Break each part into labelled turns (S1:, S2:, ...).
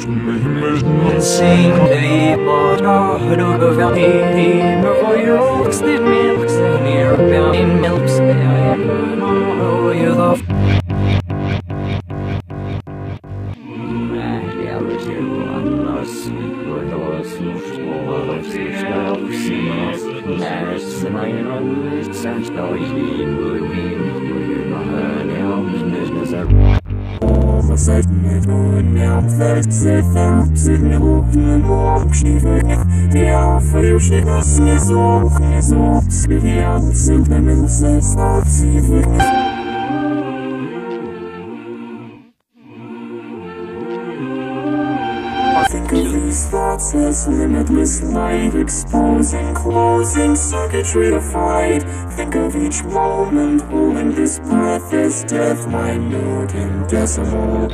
S1: Sing the water, dog of our team, for your oaks, the milks, and near bound milks, I know you. the
S2: verzichten nicht und mehr am Feld sitzen, sich mir rufen und morgen schniefen. Der Aufrüsch nicht was nicht so, nicht so, wie die Augen sind, wenn wir uns selbst aktiv werden. As limitless light Exposing, closing, circuitry to fight Think of each moment holding this breath as death Minute and decimal.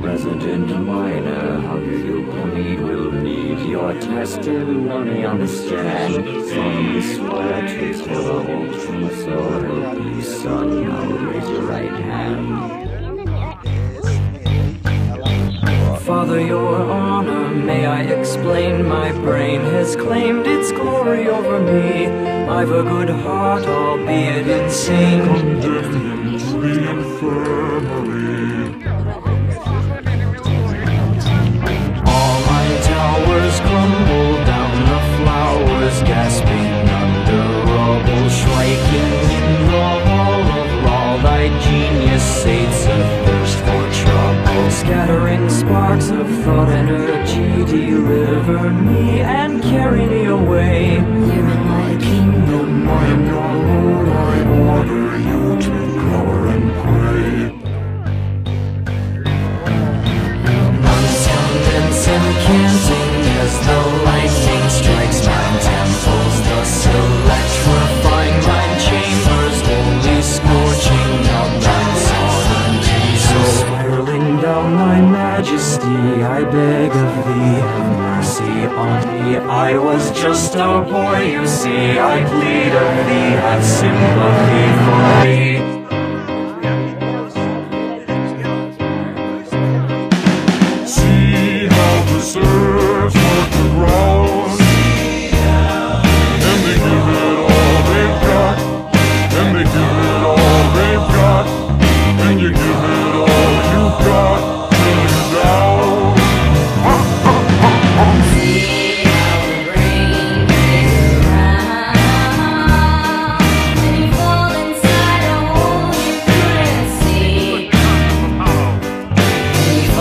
S1: Resident minor, how do you need will need your testimony understand? From this word to till so help you son, now raise your right hand. Father, your honor, I explain? My brain has claimed its glory over me. I've a good heart, albeit insane.
S2: Condemned to the infirmary.
S1: All my towers crumble down, the flowers gasping under rubble, striking in the hall of law. Thy genius sates a thirst for trouble, scattering sparks of thought energy. Deliver me and carry me away. Here in my kingdom, I am majesty, I beg of thee, have mercy on me. I was just a boy, you see, I plead of thee, have sympathy for me.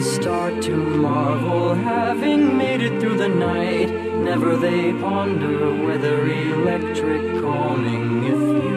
S1: start to marvel, having made it through the night. Never they ponder whether electric calling if